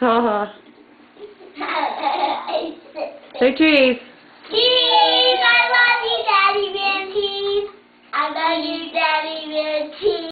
Haha. Say cheese. Cheese! I love you, Daddy Bear. Cheese! I love you, Daddy Bear. Cheese!